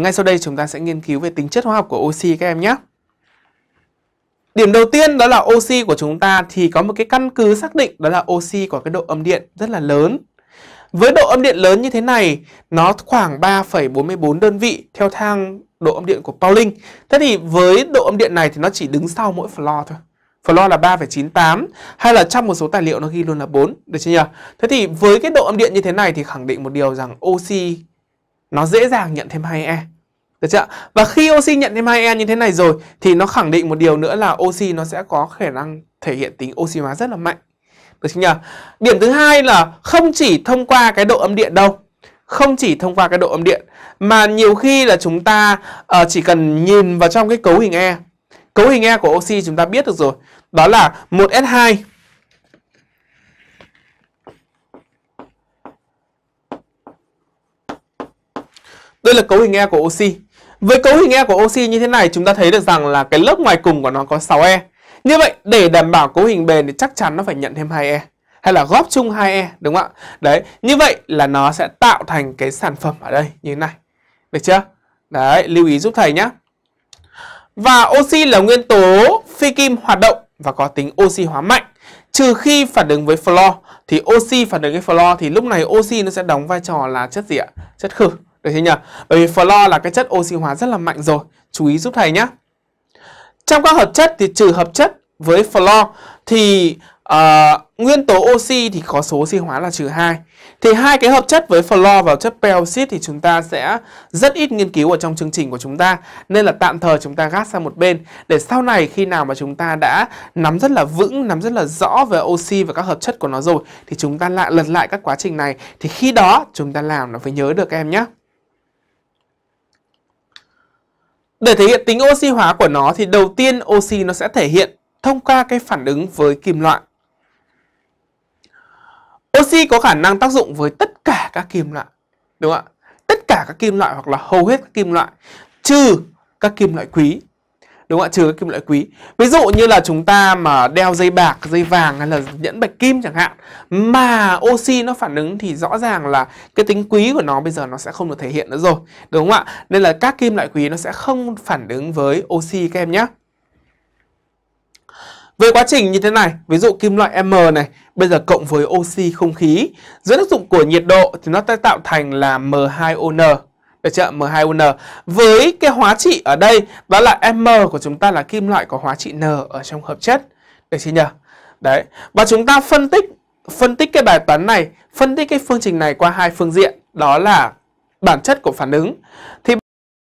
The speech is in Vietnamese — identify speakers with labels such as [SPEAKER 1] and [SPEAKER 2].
[SPEAKER 1] Ngay sau đây chúng ta sẽ nghiên cứu về tính chất hóa học của oxy các em nhé. Điểm đầu tiên đó là oxy của chúng ta thì có một cái căn cứ xác định đó là oxy có cái độ âm điện rất là lớn. Với độ âm điện lớn như thế này, nó khoảng 3,44 đơn vị theo thang độ âm điện của Pauling. Thế thì với độ âm điện này thì nó chỉ đứng sau mỗi floor thôi. Floor là 3,98 hay là trong một số tài liệu nó ghi luôn là 4, được chưa nhỉ? Thế thì với cái độ âm điện như thế này thì khẳng định một điều rằng oxy nó dễ dàng nhận thêm 2E. Được chưa? Và khi oxy nhận thêm 2E như thế này rồi thì nó khẳng định một điều nữa là oxy nó sẽ có khả năng thể hiện tính oxy hóa rất là mạnh. Được chưa nhỉ? Điểm thứ hai là không chỉ thông qua cái độ âm điện đâu. Không chỉ thông qua cái độ âm điện mà nhiều khi là chúng ta uh, chỉ cần nhìn vào trong cái cấu hình E. Cấu hình E của oxy chúng ta biết được rồi. Đó là 1S2 Đây là cấu hình E của oxy. Với cấu hình E của oxy như thế này chúng ta thấy được rằng là cái lớp ngoài cùng của nó có 6E. Như vậy để đảm bảo cấu hình bền thì chắc chắn nó phải nhận thêm 2E hay là góp chung 2E đúng không ạ? Đấy, như vậy là nó sẽ tạo thành cái sản phẩm ở đây như thế này. Được chưa? Đấy, lưu ý giúp thầy nhé. Và oxy là nguyên tố phi kim hoạt động và có tính oxy hóa mạnh. Trừ khi phản ứng với fluor thì oxy phản ứng với fluor thì lúc này oxy nó sẽ đóng vai trò là chất gì ạ? Chất khử. Được chưa nhỉ? Bởi vì fluor là cái chất oxy hóa rất là mạnh rồi. Chú ý giúp thầy nhé. Trong các hợp chất thì trừ hợp chất với fluor thì uh, nguyên tố oxy thì có số oxy hóa là trừ 2. Thì hai cái hợp chất với fluor và chất peroxide thì chúng ta sẽ rất ít nghiên cứu ở trong chương trình của chúng ta nên là tạm thời chúng ta gác sang một bên để sau này khi nào mà chúng ta đã nắm rất là vững, nắm rất là rõ về oxy và các hợp chất của nó rồi thì chúng ta lại lật lại các quá trình này thì khi đó chúng ta làm nó phải nhớ được các em nhé. Để thể hiện tính oxy hóa của nó thì đầu tiên oxy nó sẽ thể hiện thông qua cái phản ứng với kim loại. Oxy có khả năng tác dụng với tất cả các kim loại. Đúng không ạ? Tất cả các kim loại hoặc là hầu hết các kim loại, trừ các kim loại quý. Đúng không ạ? Trừ các kim loại quý. Ví dụ như là chúng ta mà đeo dây bạc, dây vàng hay là nhẫn bạch kim chẳng hạn mà oxy nó phản ứng thì rõ ràng là cái tính quý của nó bây giờ nó sẽ không được thể hiện nữa rồi. Đúng không ạ? Nên là các kim loại quý nó sẽ không phản ứng với oxy các em nhé. Về quá trình như thế này, ví dụ kim loại M này, bây giờ cộng với oxy không khí, dưới tác dụng của nhiệt độ thì nó sẽ tạo thành là M2ON được chưa? M2N. Với cái hóa trị ở đây, đó là M của chúng ta là kim loại có hóa trị N ở trong hợp chất. Được chưa nhỉ? Đấy. Và chúng ta phân tích phân tích cái bài toán này, phân tích cái phương trình này qua hai phương diện, đó là bản chất của phản ứng. Thì